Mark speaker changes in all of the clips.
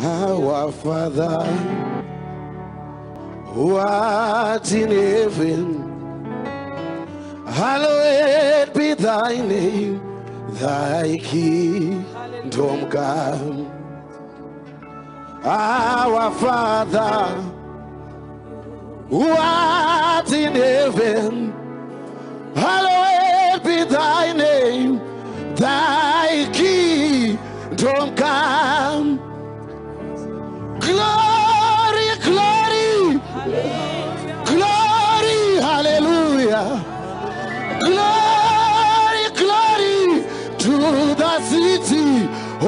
Speaker 1: Our Father, who art in heaven, hallowed be thy name, thy kingdom come. Our Father, who art in heaven,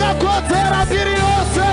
Speaker 1: Reka kotera diri yose.